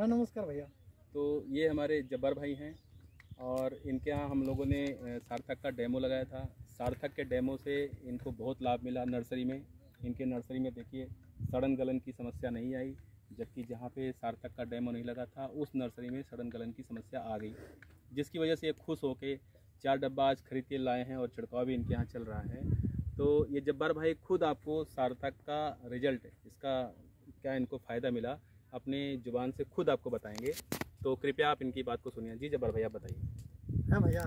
हाँ नमस्कार भैया। तो ये हमारे जब्बार भाई हैं और इनके यहाँ हम लोगों ने सार्थक का डेमो लगाया था। सार्थक के डेमो से इनको बहुत लाभ मिला नर्सरी में। इनके नर्सरी में देखिए, सड़न गलन की समस्या नहीं आई, जबकि जहाँ पे सार्थक का डेमो नहीं लगा था, उस नर्सरी में सड़न गलन की समस्या आ गई, जिसकी वजह से ये खुश होके चार डब्बा आज खरीद के लाए हैं और छिड़काव भी इनके यहाँ चल रहा है। तो ये जब्बार भाई खुद आपको सार्थक का रिज़ल्ट, इसका क्या इनको फ़ायदा मिला? अपने ज़ुबान से खुद आपको बताएँगे। तो कृपया आप इनकी बात को सुनिए। जी जबर भैया बताइए। है भैया।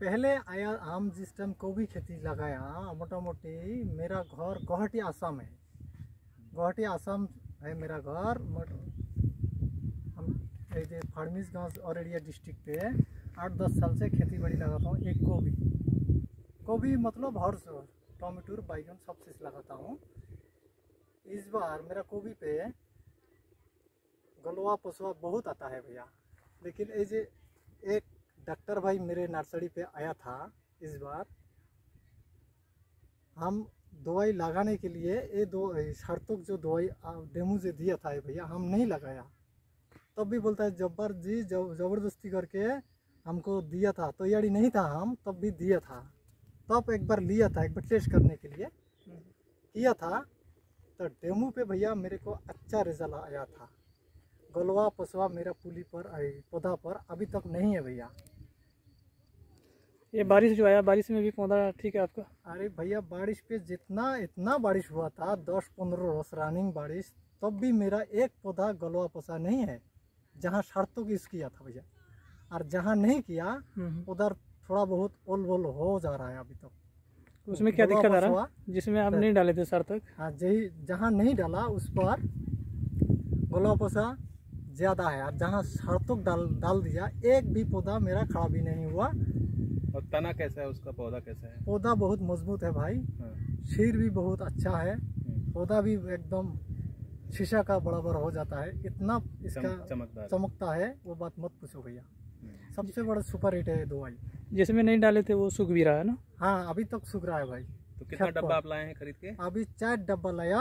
पहले आया हम जिस टाइम कोबी खेती लगाया मोटा मोटी मेरा घर गुवाहाटी आसाम है। गुवाहाटी आसाम है मेरा घर हम फार्मिस गाँव औरड़िया डिस्ट्रिक्ट पे आठ दस साल से खेती बाड़ी लगाता हूँ एक गोभी। गोभी मतलब हर सो टमाटो बैगन सब चीज़ लगाता हूँ। इस बार मेरा गोभी पे गलवा पसुआ बहुत आता है भैया। लेकिन ये जे एक डॉक्टर भाई मेरे नर्सरी पे आया था इस बार। हम दवाई लगाने के लिए ये दो सार्थक जो दवाई डेमू से दिया था भैया हम नहीं लगाया। तब भी बोलता है जब्बर जी जब ज़बरदस्ती करके हमको दिया था तैयारी नहीं था हम तब भी दिया था। तब एक बार लिया था एक बार टेस्ट करने के लिए। किया था तो डेमो पे भैया मेरे को अच्छा रिज़ल्ट आया था। गलवा पसवा मेरा पुली पर आई, पौधा पर। अभी तक नहीं है भैया। ये बारिश जो आया बारिश में भी पौधा ठीक है आपका? अरे भैया बारिश पे जितना इतना बारिश हुआ था दस पंद्रह रोज रनिंग बारिश तब भी मेरा एक पौधा गलवा पसा नहीं है जहाँ शर्तों की किया था भैया। और जहाँ नहीं किया उधर थोड़ा बहुत ओल वोल हो जा रहा है अभी तक। तो उसमें क्या दिक्कत आ रहा है? जिसमें आप नहीं डाले थे सर तक? हाँ जही जहाँ नहीं डाला उस पर गलवा पसा ज़्यादा है। और जहाँ शर्तों डाल डाल दिया एक भी पौधा मेरा खड़ा भी नहीं हुआ। और तना कैसा है? उसका पौधा कैसा है? पौधा बहुत मज़बूत है भाई। हाँ, शीर भी बहुत अच्छा है। हम्म, पौधा भी एकदम शीशा का बराबर हो जाता है। इतना इसका चमकदार। चमकता है वो बात मत पूछो भैया। सबसे बड़ा सुपर हिट है ये दवाई जिसमें नहीं डाले थे वो सूख भी रहा है ना? हाँ अभी तक सूख रहा है भाई। तो कितना डब्बा आप लाए हैं खरीद के? अभी चार डब्बा लाया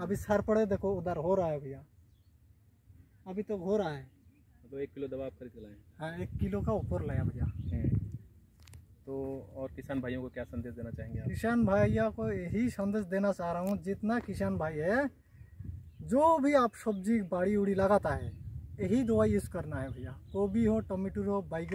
अभी सर पड़े देखो उधर हो रहा है भैया। अभी तक हो रहा है। तो एक किलो दवा आप खरीद के लाए हाँ एक किलो का ऊपर लाया भैया। हम्म, तो और किसान भाइयों को क्या संदेश देना चाहेंगे आप? किसान भाइयों को यही संदेश देना चाह रहा हूँ जितना किसान भाई है जो भी आप सब्ज़ी बाड़ी उड़ी लगाता है यही दवाई यूज़ करना है भैया। गोभी हो टोमेटो हो बैगन